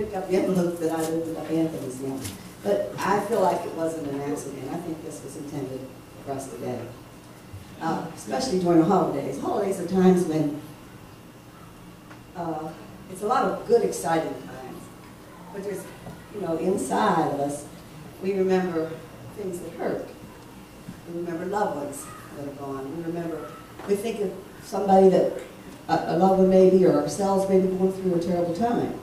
picked up the envelope that I opened up Anthony's now. But I feel like it wasn't an accident, I think this was intended for us today. Uh, especially during the holidays. Holidays are times when, uh, it's a lot of good, exciting times. But there's, you know, inside of us, we remember things that hurt. We remember loved ones that are gone. We remember, we think of somebody that, a, a loved one maybe, or ourselves maybe going through a terrible time.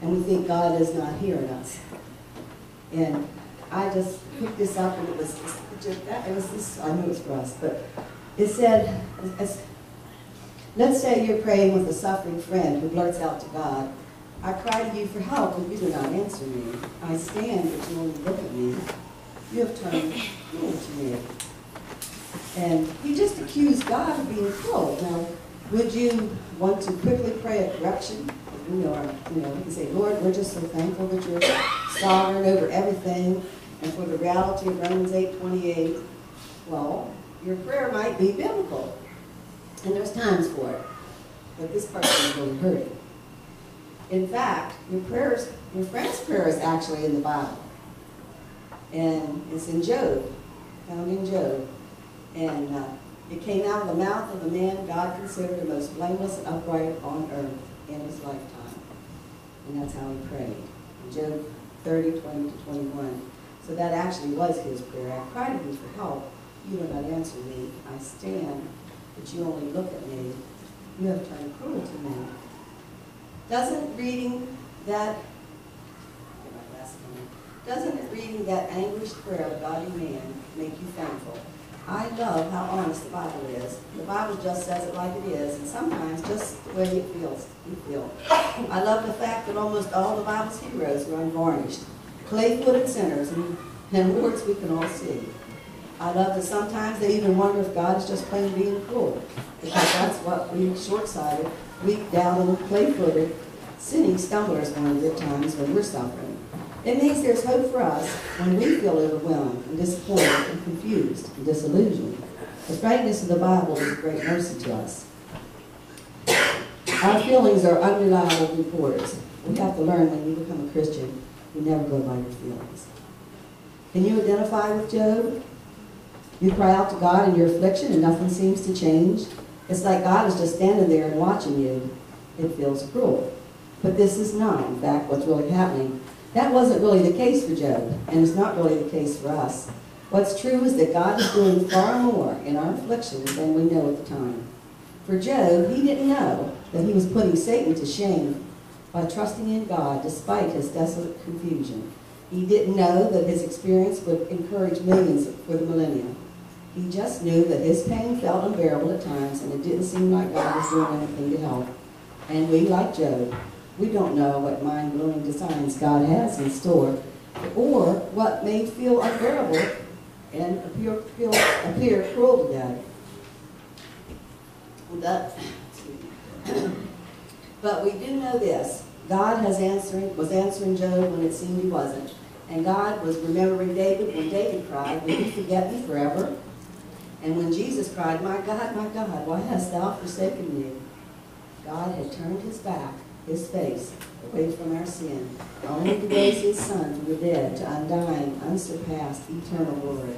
And we think God is not hearing us. And I just picked this up and it was, it just, that, it was this, I know it's for us, but it said, let's say you're praying with a suffering friend who blurts out to God, I cry to you for help, but you do not answer me. I stand, but you only look at me. You have turned cruel to me. And he just accused God of being cruel. Now, would you want to quickly pray a correction? You know, or, you know, we can say, Lord, we're just so thankful that you're sovereign over everything, and for the reality of Romans eight twenty-eight. Well, your prayer might be biblical, and there's times for it, but this person is really hurting. In fact, your prayers, your friend's prayer is actually in the Bible, and it's in Job, found in Job, and uh, it came out of the mouth of a man God considered the most blameless and upright on earth in his lifetime, and that's how he prayed. In Job 30, 20 to 21. So that actually was his prayer. I cry to you for help. You do not answer me. I stand, but you only look at me. You have turned cruel to me. Doesn't reading that, doesn't reading that anguished prayer of godly man make you thankful? I love how honest the Bible is. The Bible just says it like it is, and sometimes just the way it feels, you feel. I love the fact that almost all the Bible's heroes were unvarnished, clay-footed sinners, and, and words we can all see. I love that sometimes they even wonder if God is just plain being cruel, because that's what we short-sighted, weak, and clay-footed, sinning stumblers learn at times when we're suffering. It means there's hope for us when we feel overwhelmed and disappointed and confused and disillusioned. The frankness of the Bible is a great mercy to us. Our feelings are unreliable reporters. We have to learn when you become a Christian, you never go by your feelings. Can you identify with Job? You cry out to God in your affliction and nothing seems to change. It's like God is just standing there and watching you. It feels cruel. But this is not, in fact, what's really happening. That wasn't really the case for Job, and it's not really the case for us. What's true is that God is doing far more in our afflictions than we know at the time. For Job, he didn't know that he was putting Satan to shame by trusting in God despite his desolate confusion. He didn't know that his experience would encourage millions for the millennium. He just knew that his pain felt unbearable at times, and it didn't seem like God was doing anything to help. And we, like Job, we don't know what mind-blowing designs God has in store, or what may feel unbearable and appear, feel, appear cruel to God. That, but we do know this. God has answering, was answering Job when it seemed he wasn't. And God was remembering David when David cried, Will you forget me forever? And when Jesus cried, My God, my God, why hast thou forsaken me? God had turned his back, his face, away from our sin, only to raise his son from the dead to undying, unsurpassed, eternal glory.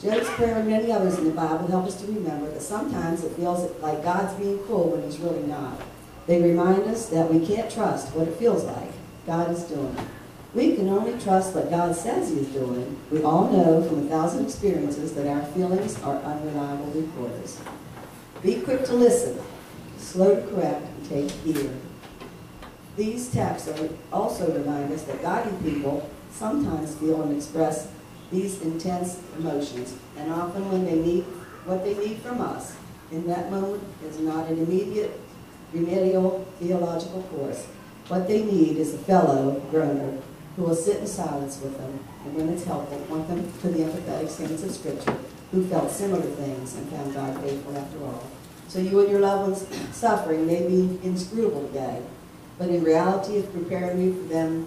Job's prayer and many others in the Bible help us to remember that sometimes it feels like God's being cruel when he's really not. They remind us that we can't trust what it feels like God is doing. We can only trust what God says He is doing. We all know from a thousand experiences that our feelings are unreliable reporters. Be quick to listen, slow to correct, and take heed. These texts are- also remind us that godly people sometimes feel and express these intense emotions, and often when they need what they need from us in that moment is not an immediate remedial theological course. What they need is a fellow groaner who will sit in silence with them, and when it's helpful, point them to the empathetic saints of Scripture who felt similar things and found God faithful after all. So you and your loved ones suffering may be inscrutable today, but in reality it's preparing you for them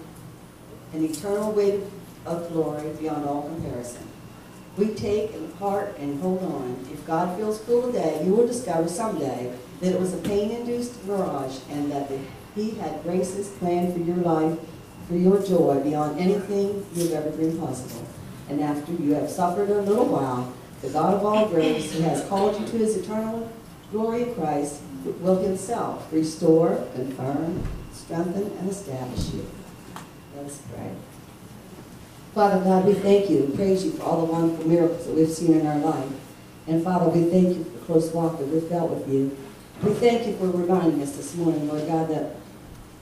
an eternal weight of glory beyond all comparison. We take and heart and hold on. If God feels cool today, you will discover someday that it was a pain-induced mirage and that He had graces planned for your life, for your joy beyond anything you've ever dreamed possible. And after you have suffered a little while, the God of all grace, who has called you to His eternal glory in Christ, will Himself restore, confirm, strengthen, and establish you. Let us pray. Father God, we thank you and praise you for all the wonderful miracles that we've seen in our life. And Father, we thank you for the close walk that we've felt with you. We thank you for reminding us this morning, Lord God, that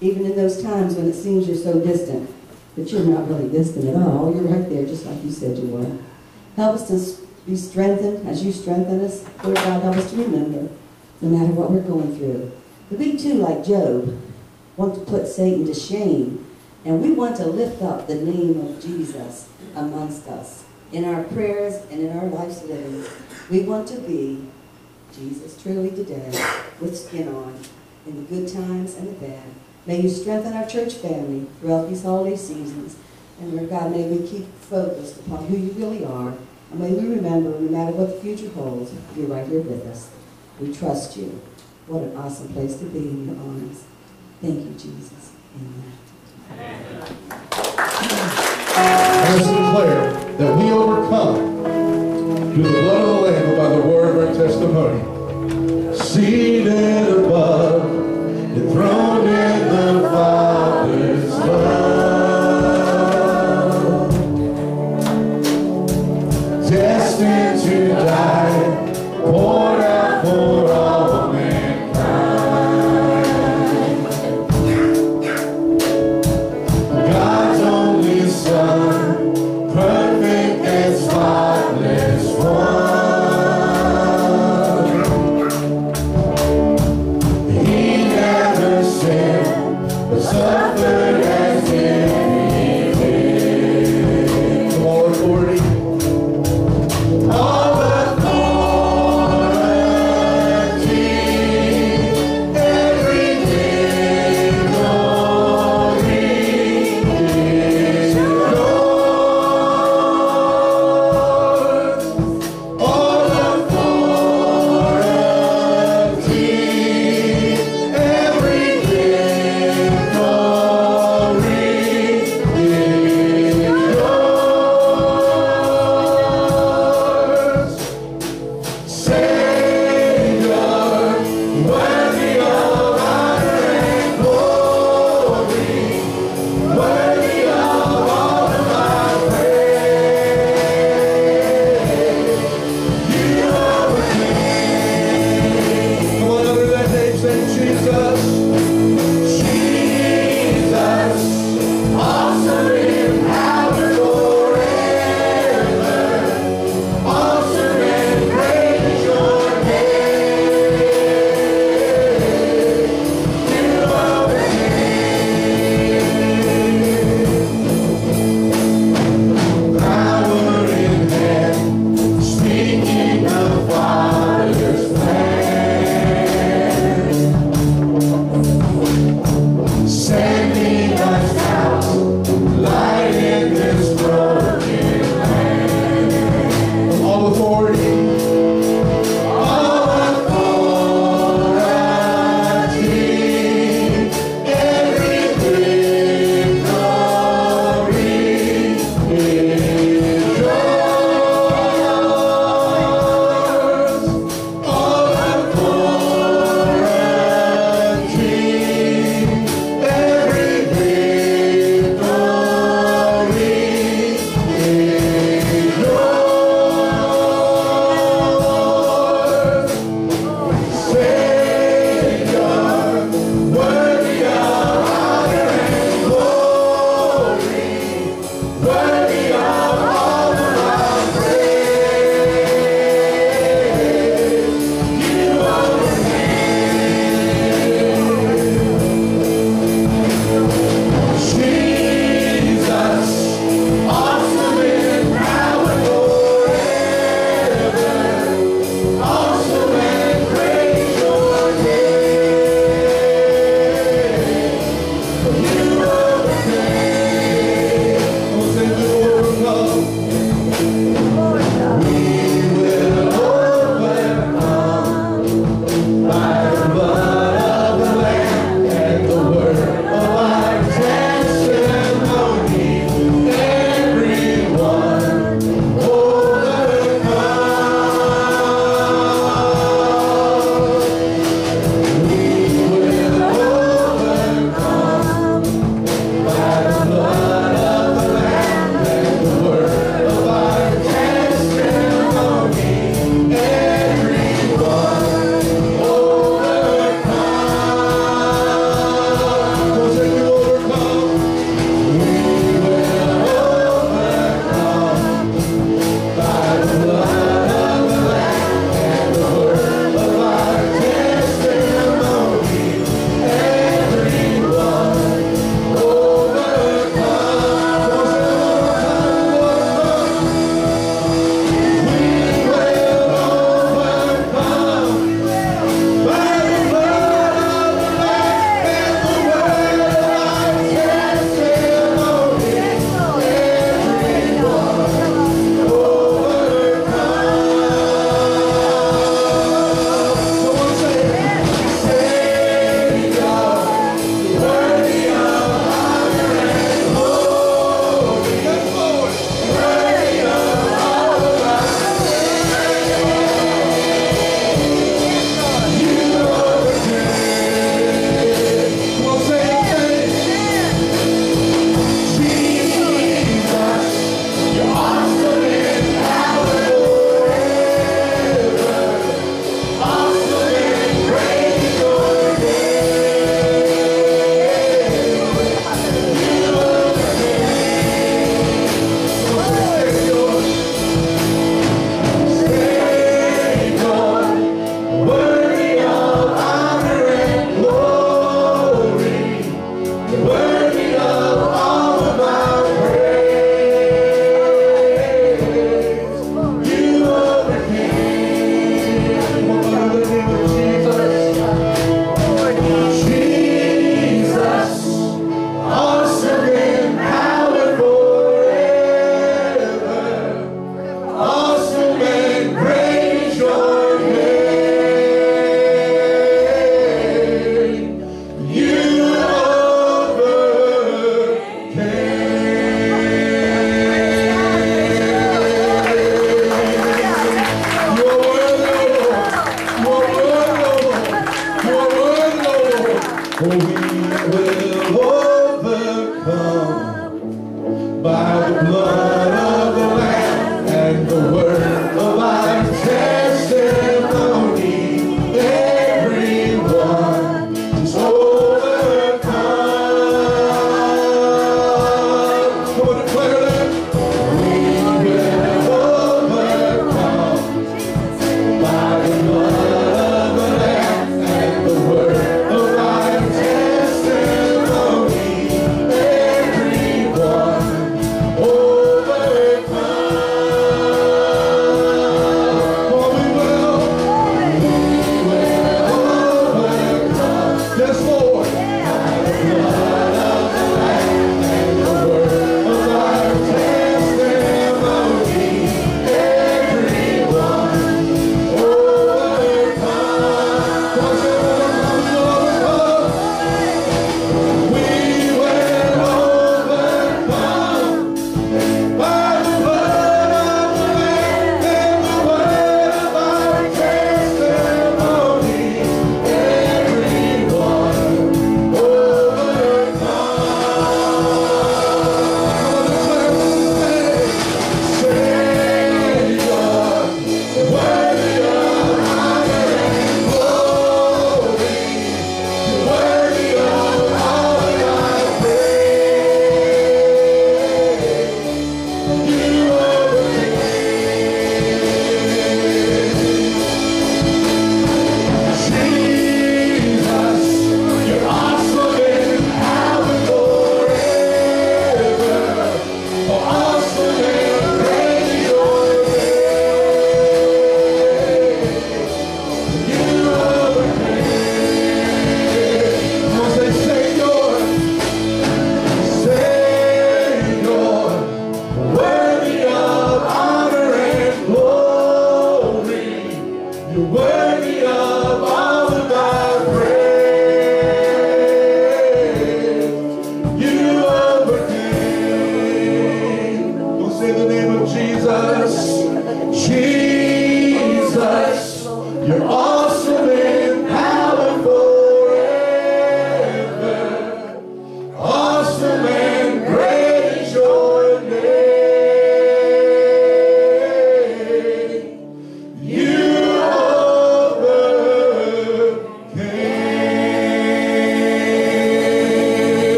even in those times when it seems you're so distant, that you're not really distant at all. You're right there, just like you said you were. Help us to be strengthened as you strengthen us. Lord God, help us to remember, no matter what we're going through. But we too, like Job, want to put Satan to shame and we want to lift up the name of Jesus amongst us in our prayers and in our life's living. We want to be Jesus truly today with skin on in the good times and the bad. May you strengthen our church family throughout these holiday seasons. And Lord God, may we keep focused upon who you really are. And may we remember, no matter what the future holds, you're right here with us. We trust you. What an awesome place to be in your arms. Thank you, Jesus. Amen. Let us declare that we overcome through the blood of the Lamb by the word of our testimony. Seated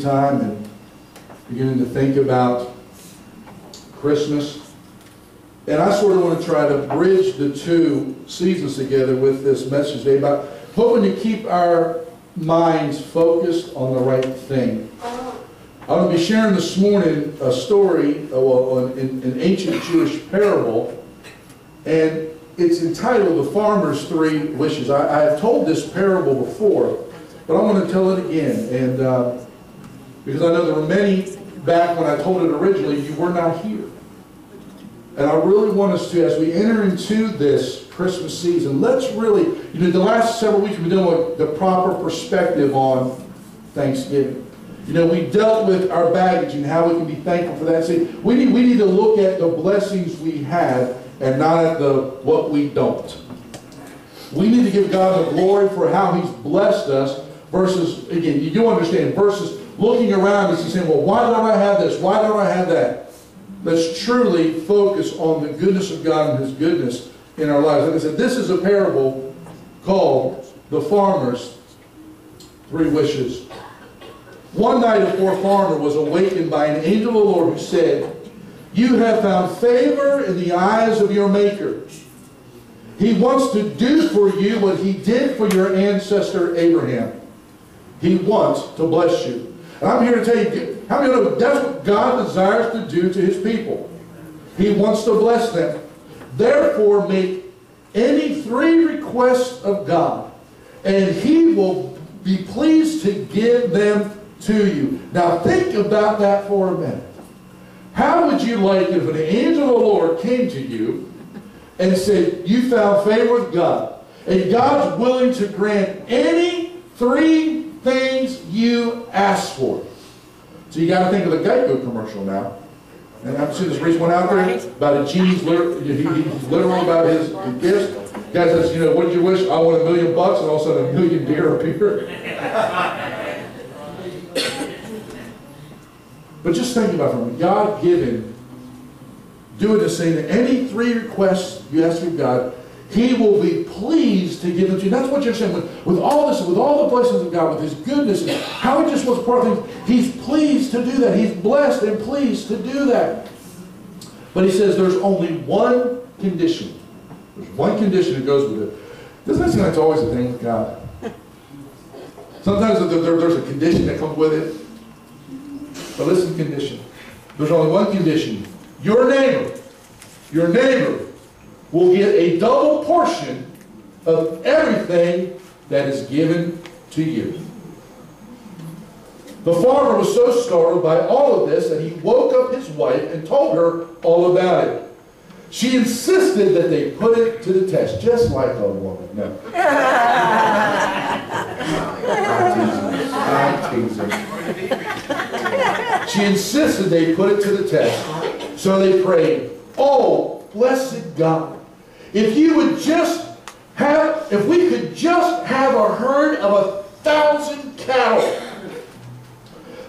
Time and beginning to think about Christmas. And I sort of want to try to bridge the two seasons together with this message today about hoping to keep our minds focused on the right thing. I'm going to be sharing this morning a story, uh, well, an, an ancient Jewish parable, and it's entitled The Farmer's Three Wishes. I, I have told this parable before, but I'm going to tell it again, and uh, because I know there were many back when I told it originally, you were not here. And I really want us to, as we enter into this Christmas season, let's really, you know, the last several weeks we've been with the proper perspective on Thanksgiving. You know, we dealt with our baggage and how we can be thankful for that. See, we need, we need to look at the blessings we have and not at the what we don't. We need to give God the glory for how He's blessed us versus, again, you do understand, versus looking around and saying, well, why don't I have this? Why don't I have that? Let's truly focus on the goodness of God and His goodness in our lives. Like I said, this is a parable called The Farmer's Three Wishes. One night a poor farmer was awakened by an angel of the Lord who said, You have found favor in the eyes of your Maker. He wants to do for you what he did for your ancestor Abraham. He wants to bless you. And I'm here to tell you, how many know that's what God desires to do to his people? He wants to bless them. Therefore, make any three requests of God, and he will be pleased to give them to you. Now, think about that for a minute. How would you like if an angel of the Lord came to you and said, You found favor with God, and God's willing to grant any three things you ask for? So you got to think of the Geico commercial now. And I've seen this recent one out there about a genie's literal, he, he's literal about his, gifts. Guy says, you know, what did you wish? I want a million bucks, and all of a sudden a million deer appear. but just think about it from God given, doing the same. Any three requests you ask of God, He will be pleased to give it to you. That's what you're saying. With, with all this, with all the blessings of God, with His goodness, and how He just wants part of things, He's pleased to do that. He's blessed and pleased to do that. But He says there's only one condition. There's one condition that goes with it. Doesn't that seem like it's always a thing with God? Sometimes there, there, there's a condition that comes with it. But listen, condition. There's only one condition. Your neighbor, your neighbor will get a double portion of everything that is given to you. The farmer was so startled by all of this that he woke up his wife and told her all about it. She insisted that they put it to the test, just like a woman. No. I'm teasing. I'm teasing. She insisted they put it to the test. So they prayed, Oh, blessed God, if you would just have, if we could just have a herd of a thousand cattle,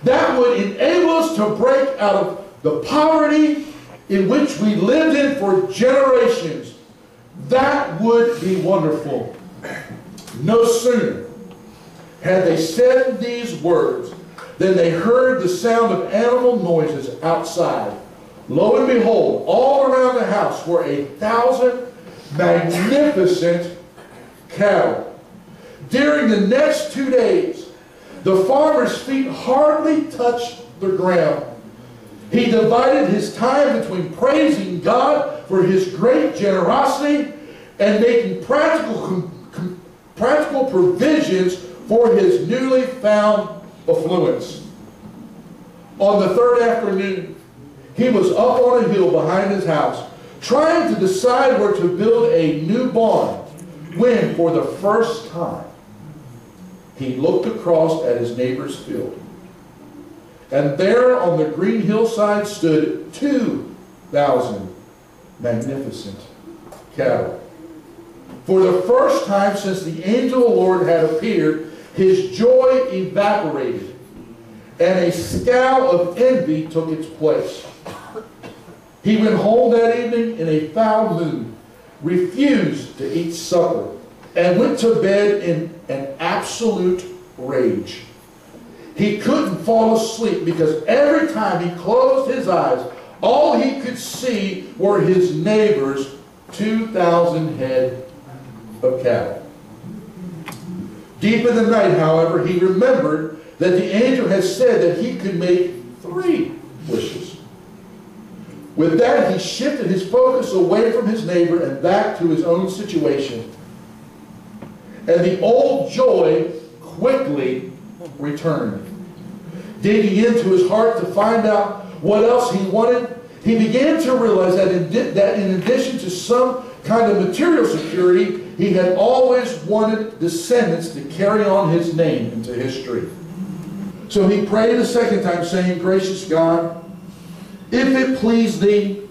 that would enable us to break out of the poverty in which we lived in for generations. That would be wonderful. No sooner had they said these words than they heard the sound of animal noises outside. Lo and behold, all around the house were a thousand magnificent cattle. During the next two days, the farmer's feet hardly touched the ground. He divided his time between praising God for his great generosity and making practical, practical provisions for his newly found affluence. On the third afternoon, he was up on a hill behind his house, trying to decide where to build a new barn, when, for the first time, he looked across at his neighbor's field. And there on the green hillside stood 2,000 magnificent cattle. For the first time since the angel of the Lord had appeared, his joy evaporated, and a scowl of envy took its place. He went home that evening in a foul mood, refused to eat supper, and went to bed in an absolute rage. He couldn't fall asleep because every time he closed his eyes, all he could see were his neighbor's 2,000 head of cattle. Deep in the night, however, he remembered that the angel had said that he could make three wishes. With that, he shifted his focus away from his neighbor and back to his own situation. And the old joy quickly returned. Digging into his heart to find out what else he wanted, he began to realize that in, that in addition to some kind of material security, he had always wanted descendants to carry on his name into history. So he prayed a second time, saying, Gracious God, if it please thee,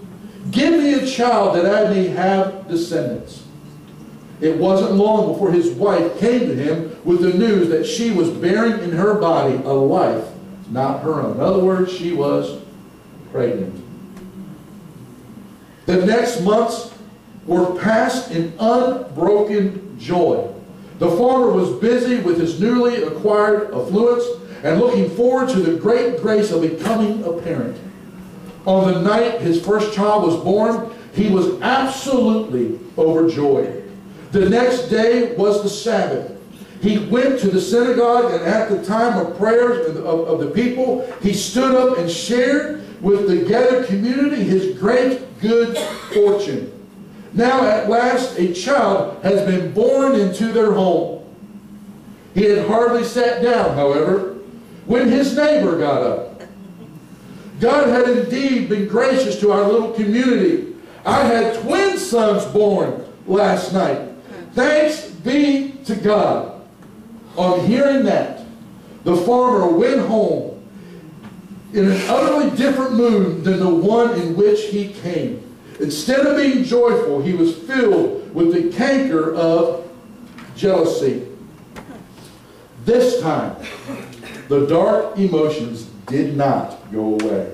give me a child that I may have descendants. It wasn't long before his wife came to him with the news that she was bearing in her body a life not her own. In other words, she was pregnant. The next months were passed in unbroken joy. The farmer was busy with his newly acquired affluence and looking forward to the great grace of becoming a parent. On the night his first child was born, he was absolutely overjoyed. The next day was the Sabbath. He went to the synagogue, and at the time of prayers of, of, of, the people, he stood up and shared with the gathered community his great good fortune. Now at last a child has been born into their home. He had hardly sat down, however, when his neighbor got up. God had indeed been gracious to our little community. I had twin sons born last night. Thanks be to God. On hearing that, the farmer went home in an utterly different mood than the one in which he came. Instead of being joyful, he was filled with the canker of jealousy. This time, the dark emotions did not go away.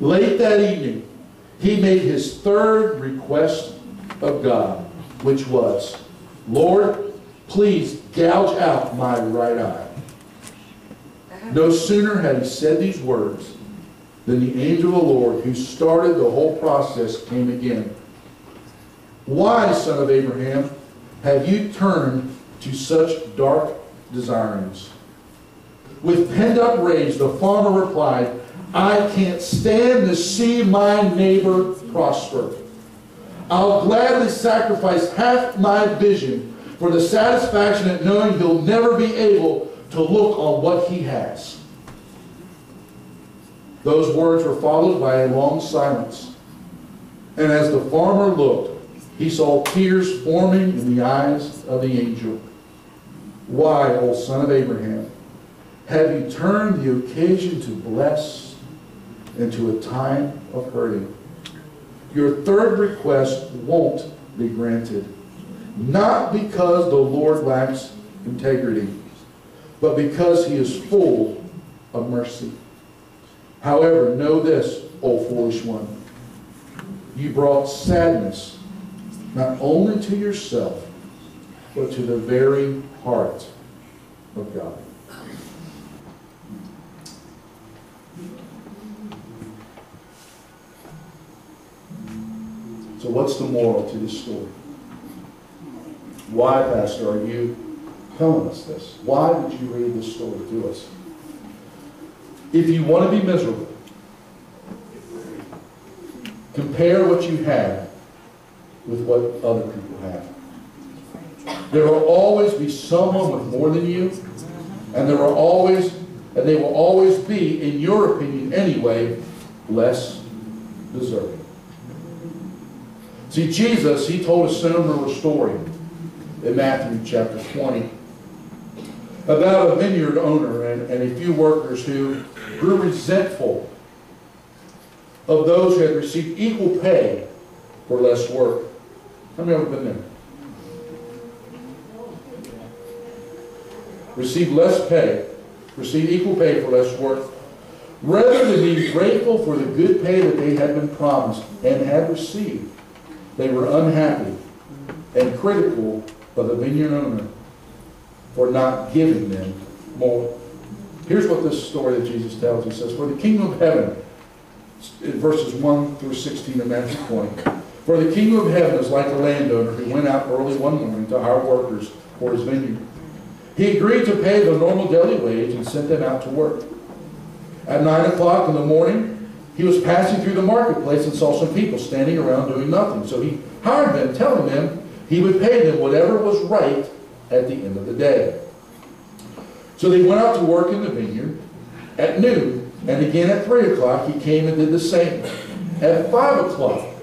Late that evening, he made his third request of God, which was, Lord, please gouge out my right eye. No sooner had he said these words than the angel of the Lord, who started the whole process, came again. Why, son of Abraham, have you turned to such dark desirings? With pent up rage, the farmer replied, I can't stand to see my neighbor prosper. I'll gladly sacrifice half my vision for the satisfaction at knowing he'll never be able to look on what he has. Those words were followed by a long silence. And as the farmer looked, he saw tears forming in the eyes of the angel. Why, O son of Abraham, have you turned the occasion to bless into a time of hurting? Your third request won't be granted. Not because the Lord lacks integrity, but because he is full of mercy. However, know this, O foolish one. You brought sadness not only to yourself, but to the very heart of God. So what's the moral to this story? Why, Pastor, are you telling us this? Why would you read this story to us? If you want to be miserable, compare what you have with what other people have. There will always be someone with more than you, and there will always, and they will always be, in your opinion anyway, less deserving. See, Jesus, he told a similar story in Matthew chapter 20 about a vineyard owner and, and a few workers who grew resentful of those who had received equal pay for less work. How many of you been there? Receive less pay, receive equal pay for less work, rather than be grateful for the good pay that they had been promised and had received. They were unhappy and critical of the vineyard owner for not giving them more. Here's what this story that Jesus tells. He says, For the kingdom of heaven, verses 1 through 16 of Matthew 20, For the kingdom of heaven is like a landowner who went out early one morning to hire workers for his vineyard. He agreed to pay the normal daily wage and sent them out to work. At 9 o'clock in the morning, he was passing through the marketplace and saw some people standing around doing nothing. So he hired them, telling them he would pay them whatever was right at the end of the day. So they went out to work in the vineyard at noon, and again at 3 o'clock he came and did the same. At 5 o'clock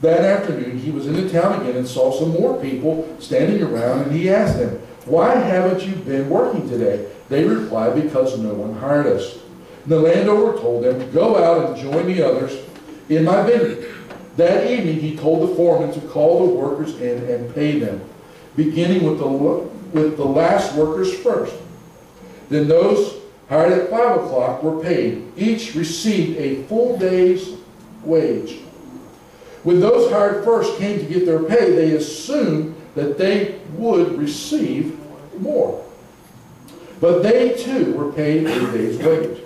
that afternoon he was in the town again and saw some more people standing around, and he asked them, Why haven't you been working today? They replied, Because no one hired us. The landowner told them, Go out and join the others in my vineyard. That evening he told the foreman to call the workers in and pay them, beginning with the, with the last workers first. Then those hired at 5 o'clock were paid. Each received a full day's wage. When those hired first came to get their pay, they assumed that they would receive more. But they too were paid a day's wage.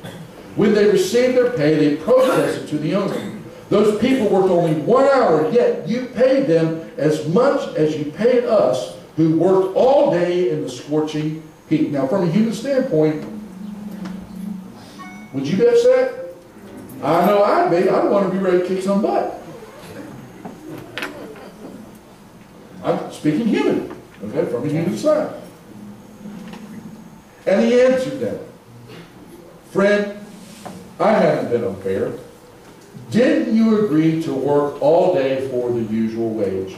When they received their pay, they protested to the owner. Those people worked only one hour, yet you paid them as much as you paid us, who worked all day in the scorching heat. Now, from a human standpoint, would you be upset? I know I'd be. I'd want to be ready to kick some butt. I'm speaking human, okay, from a human side. And he answered them, Friend, I haven't been unfair. Didn't you agree to work all day for the usual wage?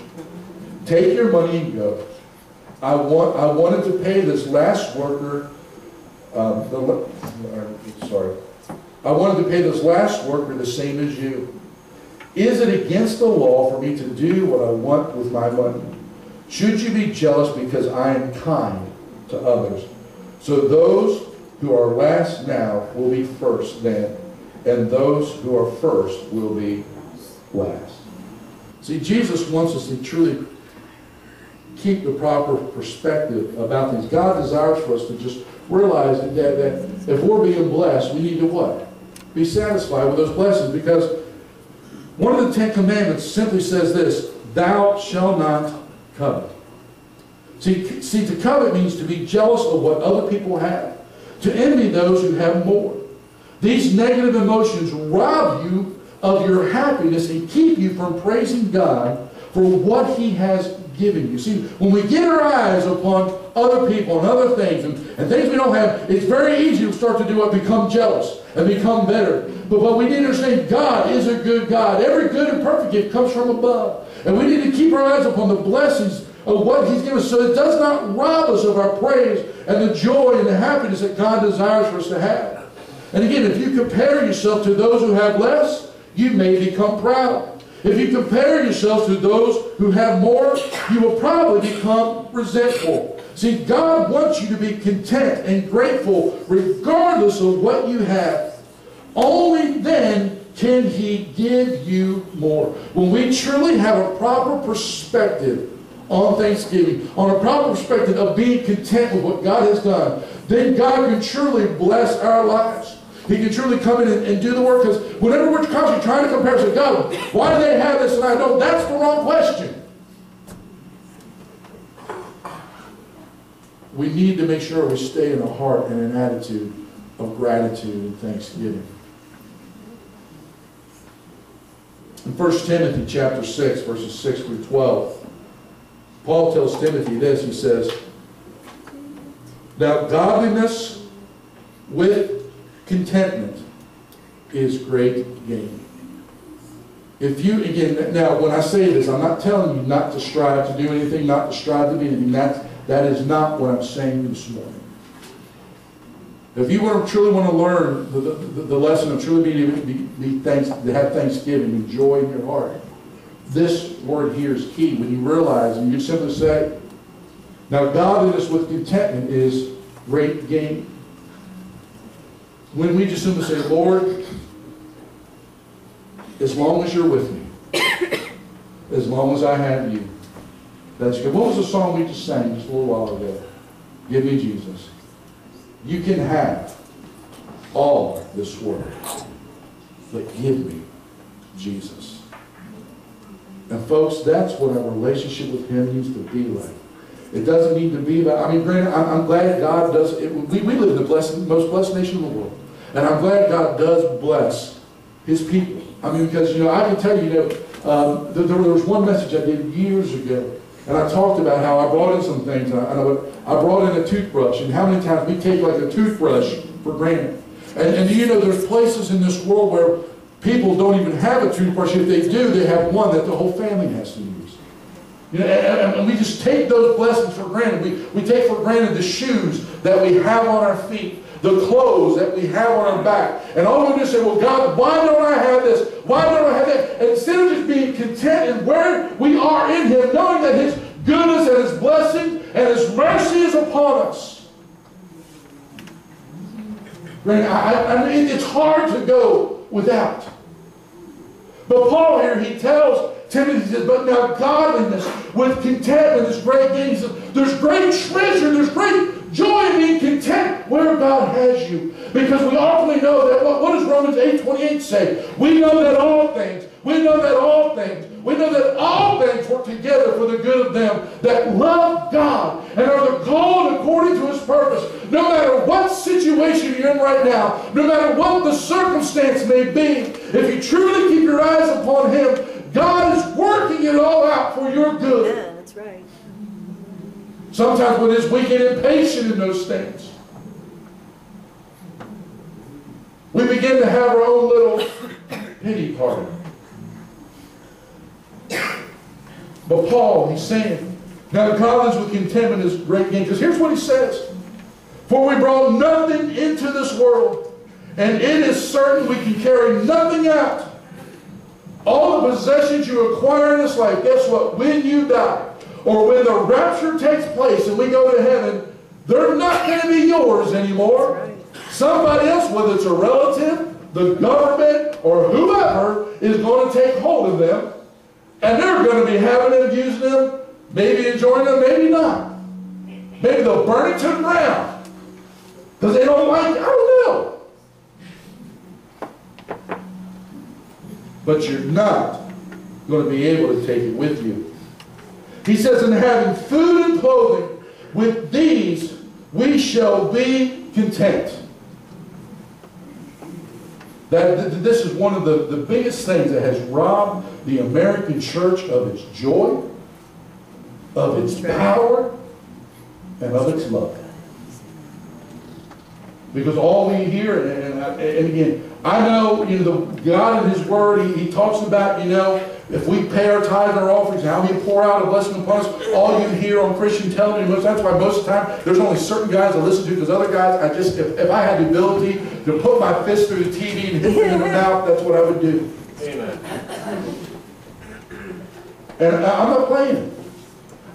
Take your money and go. I want. I wanted to pay this last worker. Um, the, sorry. I wanted to pay this last worker the same as you. Is it against the law for me to do what I want with my money? Should you be jealous because I am kind to others? So those who are last now will be first then, and those who are first will be last. See, Jesus wants us to truly keep the proper perspective about things. God desires for us to just realize that, that if we're being blessed, we need to what? Be satisfied with those blessings because one of the Ten Commandments simply says this, thou shalt not covet. See, see, to covet means to be jealous of what other people have, to envy those who have more. These negative emotions rob you of your happiness and keep you from praising God for what He has given you. See, when we get our eyes upon other people and other things and, and things we don't have, it's very easy to start to do what? Become jealous and become better. But what we need to understand, God is a good God. Every good and perfect gift comes from above. And we need to keep our eyes upon the blessings of what He's given us so it does not rob us of our praise and the joy and the happiness that God desires for us to have. And again, if you compare yourself to those who have less, you may become proud. If you compare yourself to those who have more, you will probably become resentful. See, God wants you to be content and grateful regardless of what you have. Only then can He give you more. When we truly have a proper perspective on Thanksgiving, on a proper perspective of being content with what God has done, then God can truly bless our lives. He can truly come in and, and do the work. Because whenever we're constantly trying to compare, say, God, why do they have this and I don't? That's the wrong question. We need to make sure we stay in a heart and an attitude of gratitude and thanksgiving. In 1 Timothy chapter 6, verses 6 through 12, Paul tells Timothy this. He says, Now godliness with contentment is great gain. If you, again, now when I say this, I'm not telling you not to strive to do anything, not to strive to be anything. That, that is not what I'm saying this morning. If you want to truly want to learn the, the, the lesson of truly being be, be thanks, to have thanksgiving and joy in your heart, this word here is key. When you realize, and you simply say, now godliness with contentment is great gain when we just simply say, Lord, as long as you're with me, as long as I have you, that's good. What was the song we just sang just a little while ago? Give me Jesus. You can have all this world, but give me Jesus. And folks, that's what our relationship with Him needs to be like. It doesn't need to be about, I mean, granted, I'm, I'm glad God does, it, we, we live in the blessed, most blessed nation in the world. And I'm glad God does bless his people. I mean, because, you know, I can tell you, you know, um, there, there, was one message I did years ago, and I talked about how I brought in some things. And I, I, brought in a toothbrush, and how many times we take like a toothbrush for granted. And, and you know, there's places in this world where people don't even have a toothbrush. If they do, they have one that the whole family has to use. You know, and, and, we just take those blessings for granted. We, we take for granted the shoes that we have on our feet the clothes that we have on our back. And all we do is say, well, God, why don't I have this? Why don't I have that? And instead of just being content in where we are in Him, knowing that His goodness and His blessing and His mercy is upon us. Right? I, I mean, it's hard to go without. But Paul here, he tells Timothy, says, but now godliness with contentment is great gain. He says, there's great treasure, there's great Joy in being content where God has you. Because we often know that, what, what does Romans 8 28 say? We know that all things, we know that all things, we know that all things work together for the good of them that love God and are the called according to his purpose. No matter what situation you're in right now, no matter what the circumstance may be, if you truly keep your eyes upon him, God is working it all out for your good. Yeah, that's right. Sometimes when it's we get impatient in those things. We begin to have our own little pity party. But Paul, he's saying, now the godliness with contentment is great gain. Because here's what he says. For we brought nothing into this world, and it is certain we can carry nothing out. All the possessions you acquire in this life, guess what? When you die, or when the rapture takes place and we go to heaven, they're not going to be yours anymore. Somebody else, whether it's a relative, the government, or whoever, is going to take hold of them. And they're going to be having them, using them, maybe enjoying them, maybe not. Maybe they'll burn it to the ground. Because they don't like it. I don't know. But you're not going to be able to take it with you. He says, in having food and clothing, with these we shall be content. That, this is one of the, the biggest things that has robbed the American church of its joy, of its power, and of its love. Because all we hear, and, and, and again, I know, you know, the, God in His Word, he, he talks about, you know, if we pay our tithes and our offerings, how He pour out a blessing upon us. All you hear on Christian television, that's why most of the time there's only certain guys I listen to, because other guys, I just, if, if I had the ability to put my fist through the TV and hit them in the mouth, that's what I would do. Amen. And I, I'm not playing.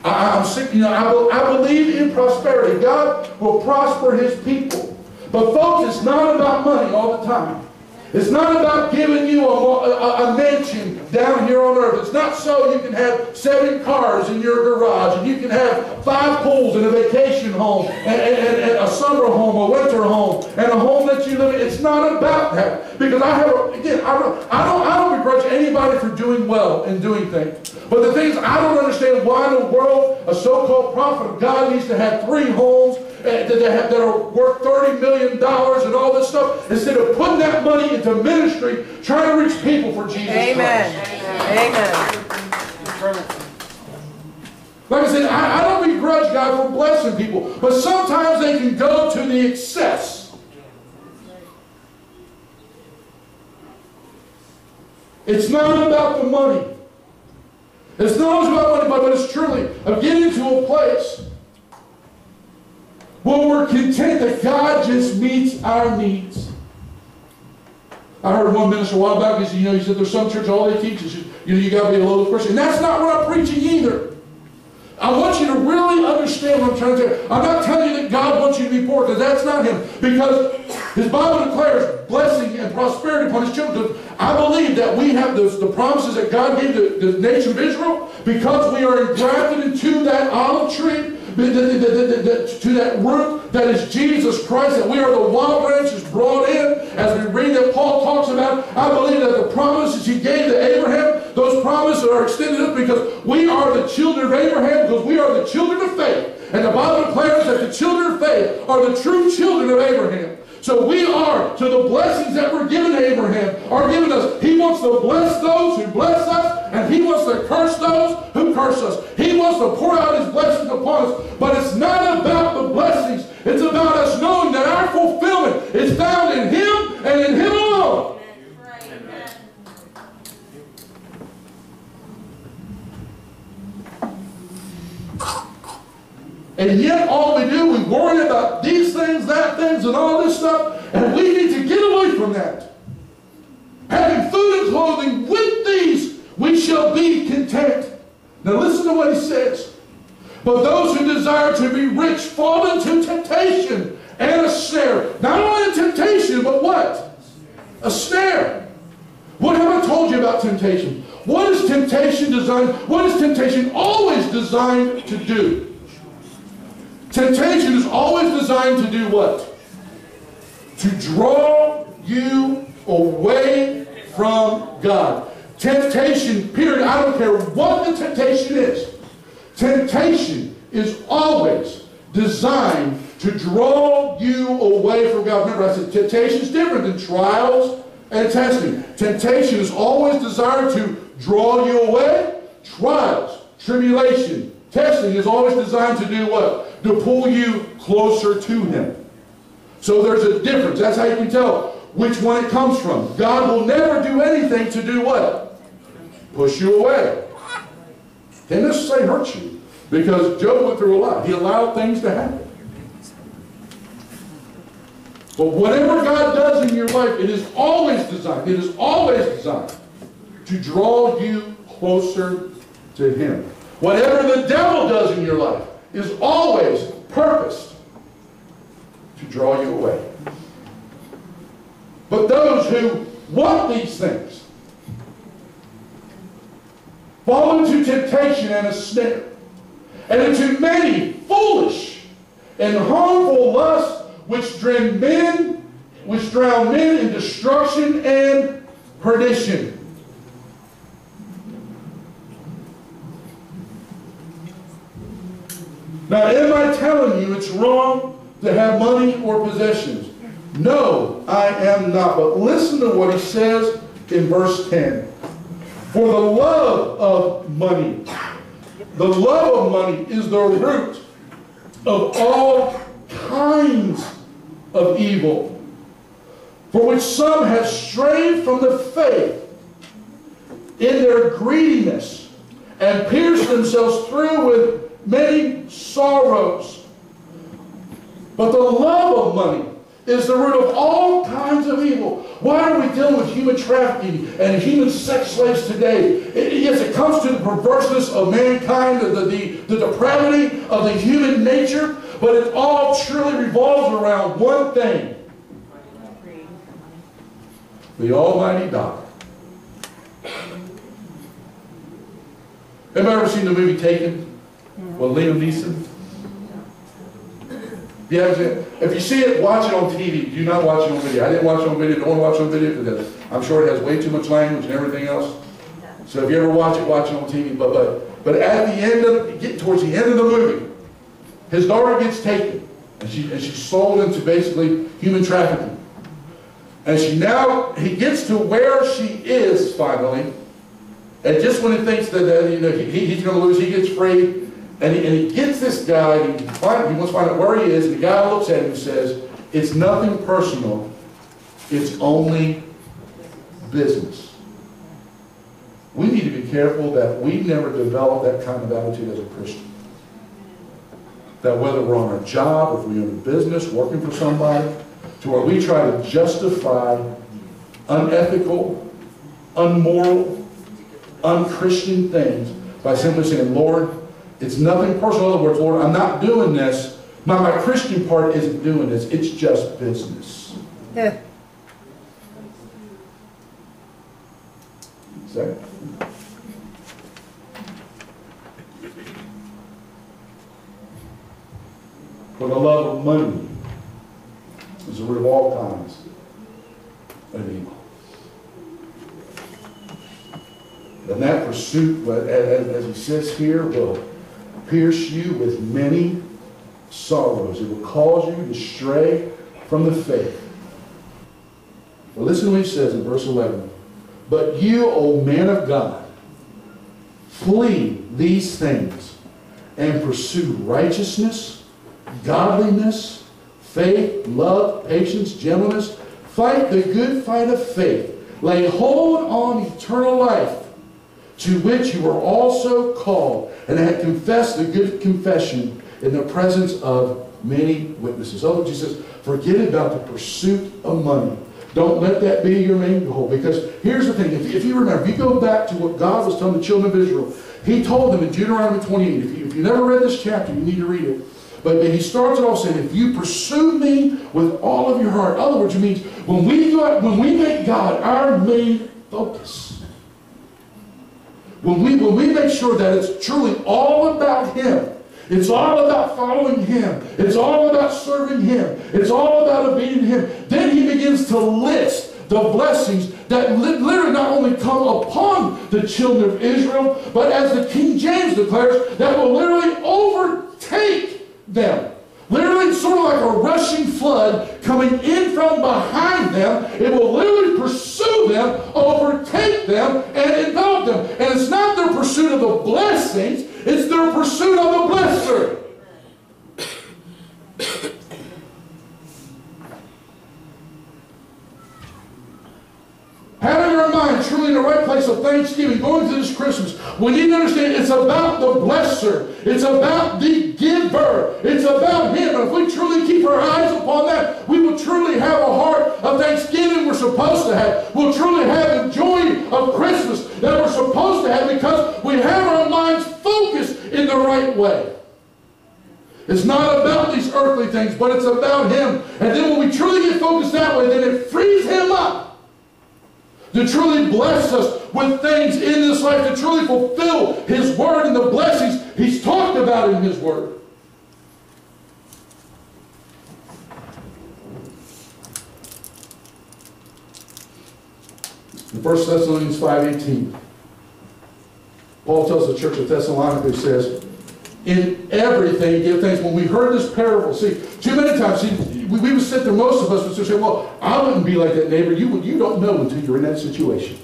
I, am sick, you know, I, I believe in prosperity. God will prosper His people. But folks, it's not about money all the time. It's not about giving you a, a, a, mansion down here on earth. It's not so you can have seven cars in your garage and you can have five pools and a vacation home and, and, and a summer home, a winter home, and a home that you live in. It's not about that. Because I have, again, I don't, I don't, I don't begrudge anybody for doing well and doing things. But the thing is, I don't understand why in the world a so-called prophet of God needs to have three homes that, have, that are worth $30 million and all this stuff, instead of putting that money into ministry, trying to reach people for Jesus Amen. Christ. Amen. Like I said, I, I don't begrudge God for blessing people, but sometimes they can go to the excess. It's not about the money. It's not about money, but it's truly of getting to a place when we're content that God just meets our needs. I heard one minister a while back, he said, you know, he said there's some church, all they teach is, you know, you got to be a little Christian. And that's not what I'm preaching either. I want you to really understand what I'm trying to say. I'm not telling you that God wants you to be poor, because that's not Him. Because His Bible declares blessing and prosperity upon His children. I believe that we have those, the promises that God gave the, the nation of Israel because we are engrafted into that olive tree to that root that is Jesus Christ, that we are the wild branches brought in, as we read that Paul talks about. I believe that the promises he gave to Abraham, those promises are extended up because we are the children of Abraham, because we are the children of faith. And the Bible declares that the children of faith are the true children of Abraham. So we are, to the blessings that were given to Abraham, are given us. He wants to bless those who bless us, and he wants to curse those who curse us. He wants to pour out his blessings upon us. But it's not about the blessings. It's about us knowing that our fulfillment is found in him and in him alone. And yet all we do, we worry about these things, that things, and all this stuff, and we need to get away from that. Having food and clothing shall be content. Now listen to what he says. But those who desire to be rich fall into temptation and a snare. Not only a temptation, but what? A snare. What have I told you about temptation? What is temptation designed? What is temptation always designed to do? Temptation is always designed to do what? To draw you away from God. Temptation, period. I don't care what the temptation is. Temptation is always designed to draw you away from God. Remember, I said temptation is different than trials and testing. Temptation is always desired to draw you away. Trials, tribulation, Testing is always designed to do what? To pull you closer to Him. So there's a difference. That's how you can tell which one it comes from. God will never do anything to do what? Push you away. Can't necessarily hurt you. Because Job went through a lot. He allowed things to happen. But whatever God does in your life, it is always designed, it is always designed to draw you closer to Him. Whatever the devil does in your life is always purposed to draw you away. But those who want these things fall into temptation and a snare, and into many foolish and harmful lusts which drown men, which drown men in destruction and perdition. Now, am I telling you it's wrong to have money or possessions? No, I am not. But listen to what he says in verse 10. For the love of money, the love of money is the root of all kinds of evil, for which some have strayed from the faith in their greediness and pierced themselves through with many sorrows. But the love of money is the root of all kinds of evil. Why are we dealing with human trafficking and human sex slaves today? It, yes, it comes to the perverseness of mankind, the, the, the depravity of the human nature, but it all truly revolves around one thing. The Almighty God. Have you ever seen the movie Taken? With Liam Neeson? Seen, if you see it, watch it on TV. Do not watch it on video. I didn't watch it on video. Don't watch it on video because I'm sure it has way too much language and everything else. So if you ever watch it, watch it on TV. But but but at the end of get towards the end of the movie, his daughter gets taken and she and she's sold into basically human trafficking. And she now he gets to where she is finally, and just when he thinks that, that you know he, he's going to lose, he gets free. And he, and he gets this guy, he, he wants to find out where he is, and the guy looks at him and says, It's nothing personal, it's only business. We need to be careful that we never develop that kind of attitude as a Christian. That whether we're on a job, if we're in a business, working for somebody, to where we try to justify unethical, unmoral, unchristian things by simply saying, Lord, it's nothing personal. In other words, Lord, I'm not doing this. My, my Christian part isn't doing this. It's just business. Yeah. Second. For the love of money is the root of all kinds of evil. And that pursuit, as, as he says here, will pierce you with many sorrows. It will cause you to stray from the faith. Well, listen to what he says in verse 11. But you, O man of God, flee these things and pursue righteousness, godliness, faith, love, patience, gentleness. Fight the good fight of faith. Lay hold on eternal life to which you were also called, and had confessed the good confession in the presence of many witnesses. Oh, Jesus, forget about the pursuit of money. Don't let that be your main goal. Because here's the thing. If, if you remember, if you go back to what God was telling the children of Israel, he told them in Deuteronomy 28, if you, if you never read this chapter, you need to read it. But, he starts it off saying, if you pursue me with all of your heart. In other words, it means when we, go out, when we make God our main focus, when we, when we make sure that it's truly all about Him, it's all about following Him, it's all about serving Him, it's all about obeying Him, then He begins to list the blessings that literally not only come upon the children of Israel, but as the King James declares, that will literally overtake them. Literally, sort of like a rushing flood coming in from behind them. It will literally pursue them, overtake them, and envelop them. And it's not their pursuit of the blessings, It's their pursuit of the blesser. Truly in the right place of thanksgiving, going through this Christmas, we need to understand it's about the blesser. It's about the giver. It's about Him. And if we truly keep our eyes upon that, we will truly have a heart of thanksgiving we're supposed to have. We'll truly have the joy of Christmas that we're supposed to have because we have our minds focused in the right way. It's not about these earthly things, but it's about Him. And then when we truly get focused that way, then it frees Him up to truly bless us with things in this life, to truly fulfill His Word and the blessings He's talked about in His Word. In 1 Thessalonians 5.18, Paul tells the church of Thessalonica, he says, in everything give thanks. When we heard this parable, see, too many times, see, we, we would sit there, most of us would say, well, I wouldn't be like that neighbor. You, you don't know until you're in that situation.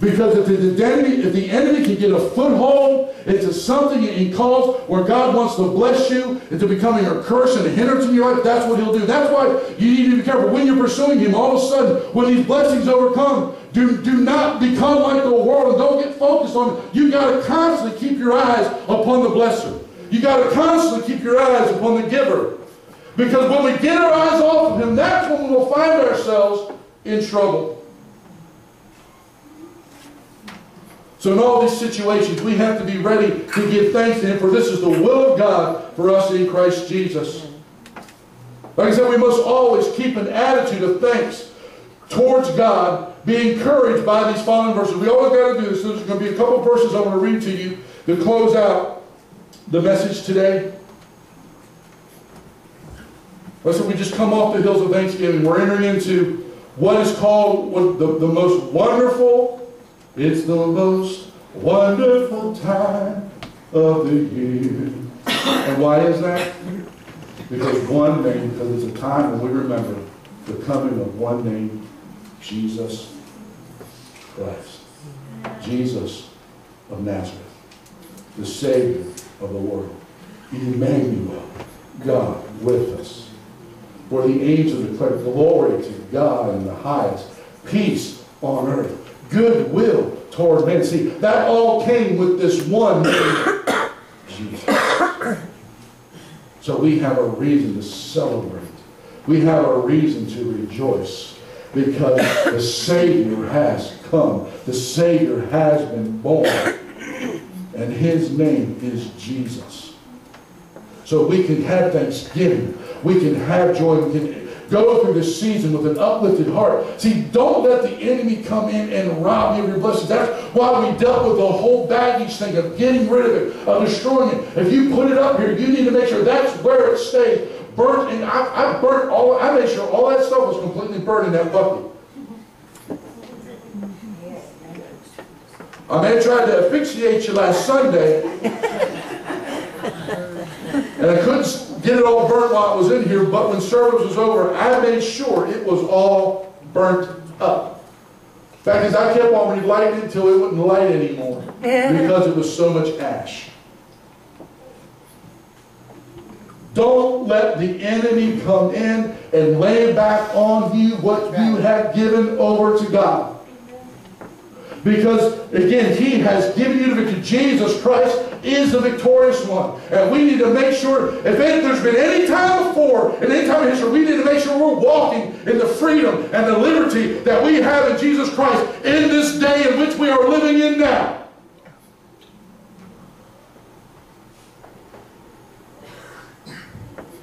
Because if the, enemy, if the enemy can get a foothold into something and cause where God wants to bless you into becoming a curse and a hindrance in your life, that's what he'll do. That's why you need to be careful. When you're pursuing him, all of a sudden, when these blessings overcome, do, do not become like the world and don't get focused on it. You've got to constantly keep your eyes upon the blesser. You've got to constantly keep your eyes upon the giver. Because when we get our eyes off of him, that's when we will find ourselves in trouble. So in all these situations, we have to be ready to give thanks to Him, for this is the will of God for us in Christ Jesus. Like I said, we must always keep an attitude of thanks towards God, be encouraged by these following verses. We always got to do this. There's going to be a couple verses I want to read to you to close out the message today. Listen, we just come off the hills of Thanksgiving. We're entering into what is called the, the most wonderful it's the most wonderful time of the year. And why is that? Because one name, because it's a time when we remember the coming of one name, Jesus Christ. Jesus of Nazareth, the Savior of the world. Emmanuel, God with us. For the angels declare glory to God in the highest, peace on earth goodwill toward men. See, that all came with this one Jesus. So we have a reason to celebrate. We have a reason to rejoice because the Savior has come. The Savior has been born. And his name is Jesus. So we can have thanksgiving. We can have joy. We can go through this season with an uplifted heart. See, don't let the enemy come in and rob you of your blessings. That's why we dealt with the whole baggage thing of getting rid of it, of destroying it. If you put it up here, you need to make sure that's where it stays. Burnt, and I, I burnt all, I made sure all that stuff was completely burned in that bucket. I have tried to asphyxiate you last Sunday, and I couldn't get it all burnt while it was in here, but when service was over, I made sure it was all burnt up. In fact is, I kept on relighting it until it wouldn't light anymore because it was so much ash. Don't let the enemy come in and lay back on you what you have given over to God. Because, again, He has given you the victory. Jesus Christ is the victorious one. And we need to make sure, if there's been any time before, in any time in history, we need to make sure we're walking in the freedom and the liberty that we have in Jesus Christ in this day in which we are living in now.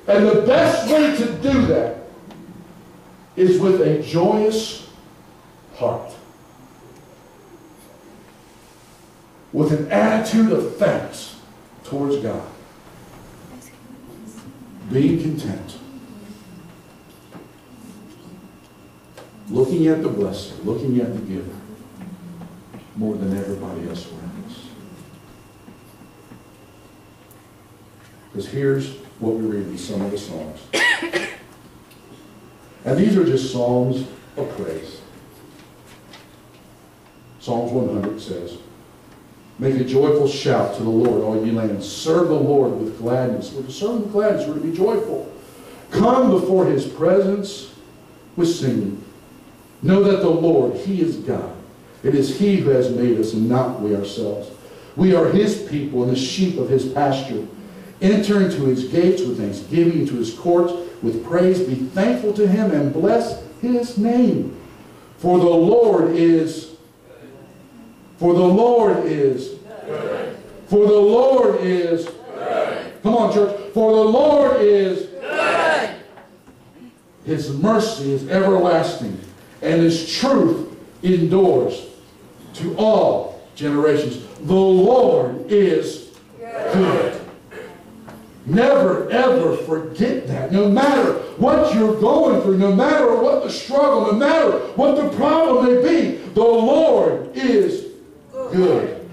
And the best way to do that is with a joyous heart. With an attitude of thanks towards God. Being content. Looking at the blessing, looking at the giver more than everybody else around us. Because here's what we read in some of the Psalms. And these are just Psalms of praise. Psalms 100 says, Make a joyful shout to the Lord, all ye lands. Serve the Lord with gladness. We're to serve with gladness. We're to be joyful. Come before his presence with singing. Know that the Lord, he is God. It is he who has made us and not we ourselves. We are his people and the sheep of his pasture. Enter into his gates with thanksgiving, into his courts with praise. Be thankful to him and bless his name. For the Lord is, for the Lord is, for the Lord is, come on church, for the Lord is, his mercy is everlasting and his truth endures to all generations. The Lord is good. Never, ever forget that. No matter what you're going through, no matter what the struggle, no matter what the problem may be, the Lord is good.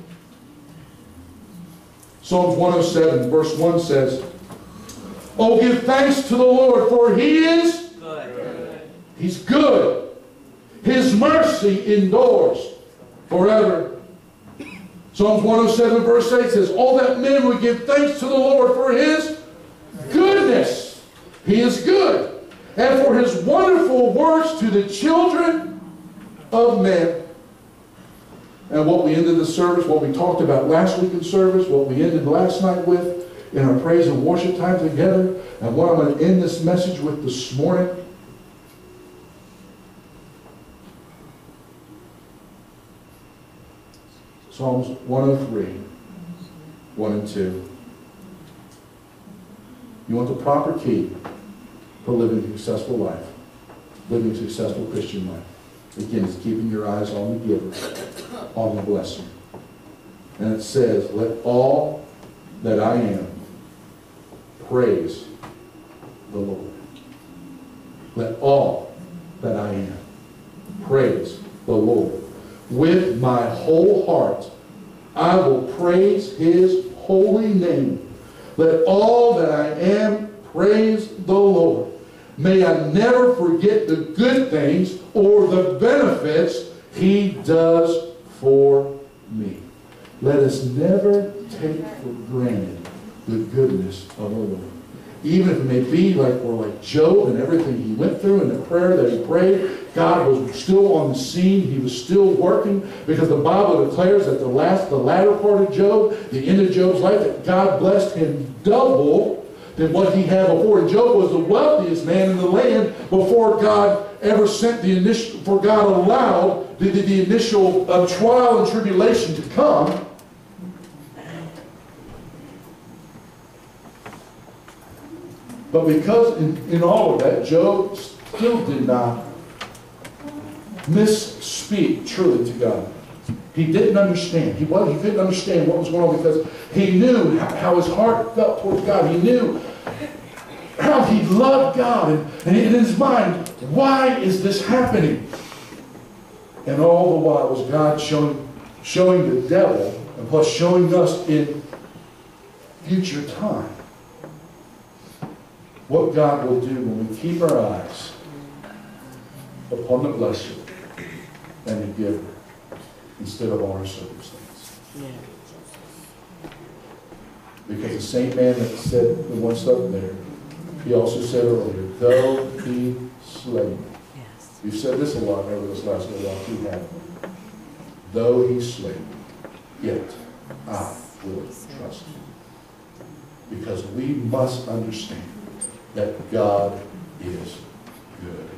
Psalms 107, verse 1 says, Oh, give thanks to the Lord, for he is good. He's good. His mercy endures forever. Psalms 107 verse 8 says, All that men would give thanks to the Lord for his goodness. He is good. And for his wonderful works to the children of men. And what we ended the service, what we talked about last week in service, what we ended last night with in our praise and worship time together, and what I'm going to end this message with this morning Psalms 103, 1 and 2. You want the proper key for living a successful life, living a successful Christian life. Again, it's keeping your eyes on the giver, on the blessing. And it says, let all that I am praise the Lord. Let all that I am praise the Lord with my whole heart. I will praise his holy name. Let all that I am praise the Lord. May I never forget the good things or the benefits he does for me. Let us never take for granted the goodness of the Lord even if it may be like we're like Job and everything he went through and the prayer that he prayed, God was still on the scene. He was still working because the Bible declares that the last, the latter part of Job, the end of Job's life, that God blessed him double than what he had before. Job was the wealthiest man in the land before God ever sent the initial, for God allowed the, the, the initial uh, trial and tribulation to come. But because in, in all of that, Job still did not misspeak truly to God. He didn't understand. He, was, he couldn't understand what was going on because he knew how, how his heart felt towards God. He knew how he loved God. And, and in his mind, why is this happening? And all the while was God showing, showing the devil, and plus showing us in future time what God will do when we keep our eyes upon the blessing and the giver instead of our circumstance. Because the same man that said the one stuff there, he also said earlier, though he slay me. Yes. We've said this a lot over this last little while, too, have Though he slay me, yet I will trust him. Because we must understand that God is good.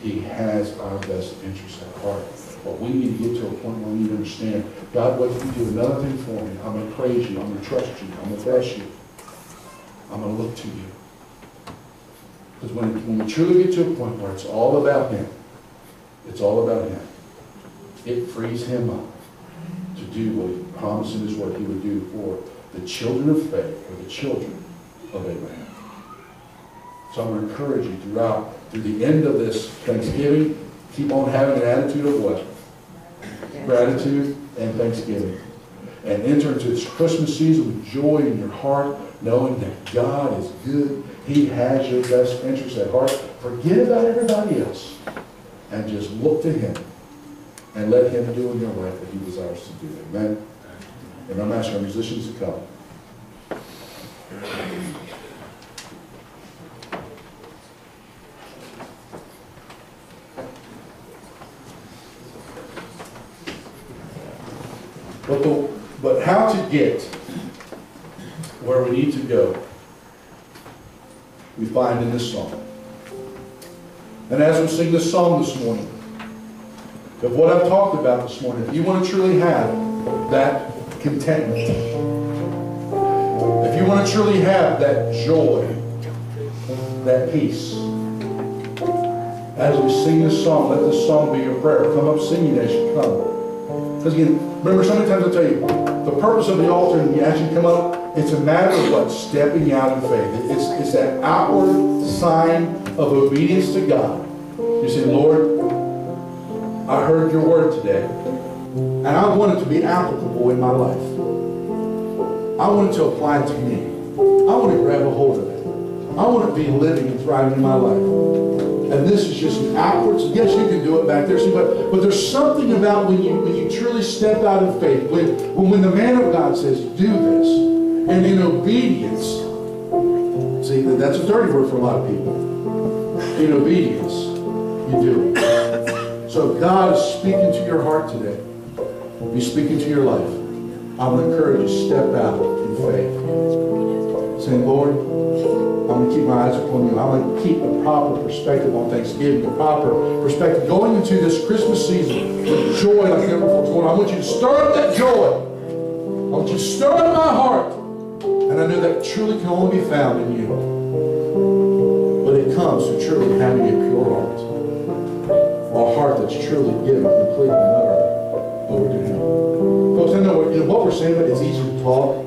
He has our best interests at heart. But we need to get to a point where we need to understand, God, what you do another thing for me. I'm going to praise you. I'm going to trust you. I'm going to bless you. I'm going to look to you. Because when, when we truly get to a point where it's all about Him, it's all about Him, it frees Him up to do what He promised in His Word He would do for the children of faith, or the children of Abraham. So I'm going to encourage you throughout, through the end of this Thanksgiving, keep on having an attitude of what? Gratitude and thanksgiving. And enter into this Christmas season with joy in your heart, knowing that God is good. He has your best interest at heart. Forget about everybody else and just look to Him and let Him do in your life what He desires to do. Amen. And I'm asking our musicians to come. But, the, but how to get where we need to go, we find in this song. And as we sing this song this morning, of what I've talked about this morning, if you want to truly have that contentment, if you want to truly have that joy, that peace, as we sing this song, let this song be your prayer. Come up singing as you come. Because again, remember, so many times I tell you, the purpose of the altar, and as you come up, it's a matter of what? Stepping out in faith. It's, it's that outward sign of obedience to God. You say, Lord, I heard your word today, and I want it to be applicable in my life. I want it to apply to me. I want to grab a hold of it. I want to be living and thriving in my life. And this is just an outwards. Yes, you can do it back there, see, but, but there's something about when you when you truly step out in faith, when, when when the man of God says, do this, and in obedience, see, that's a dirty word for a lot of people. In obedience, you do it. So if God is speaking to your heart today, He's speaking to your life. I would encourage you to step out in faith. Saying, Lord, Going to keep my eyes upon you. I'm going to keep a proper perspective on Thanksgiving, a proper perspective. Going into this Christmas season with joy like never before. I want you to stir up that joy. I want you to stir up my heart. And I know that truly can only be found in you. But it comes to truly having a pure heart. A heart that's truly given completely and utterly over to Him. Folks, I know what, you know, what we're saying, but it's easy to talk,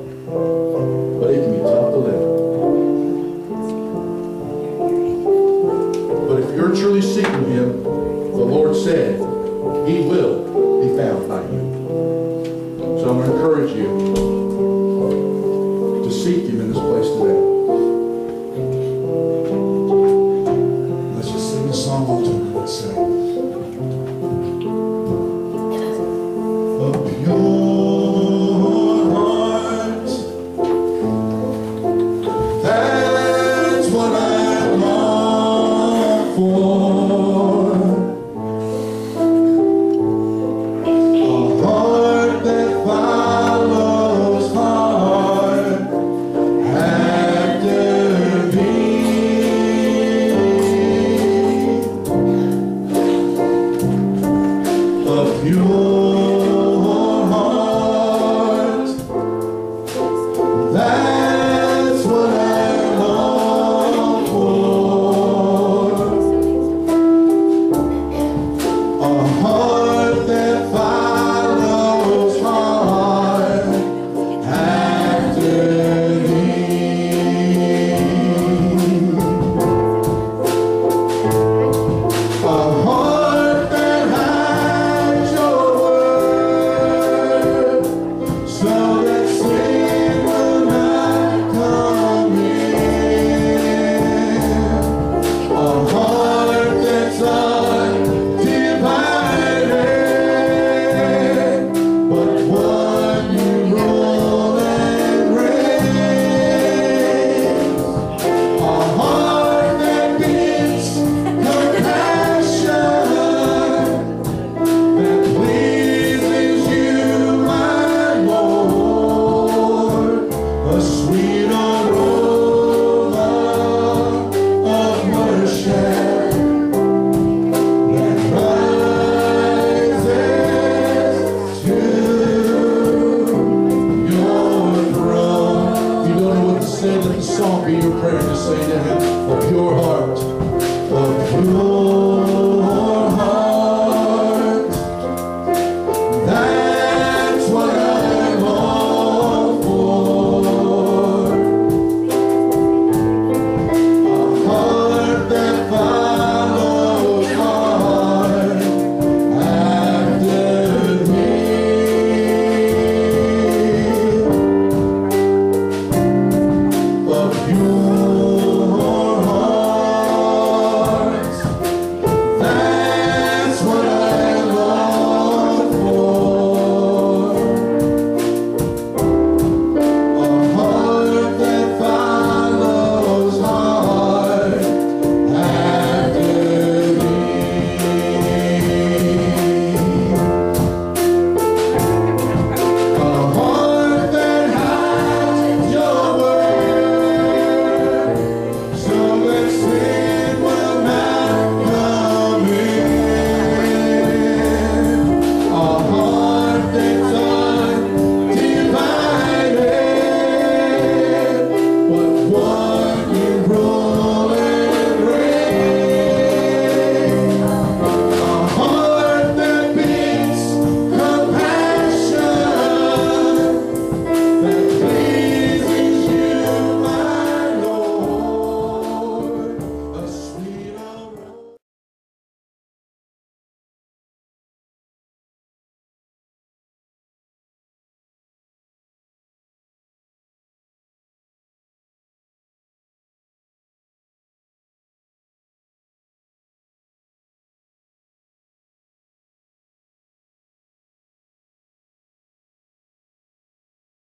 A sweet